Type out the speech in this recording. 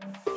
Bye.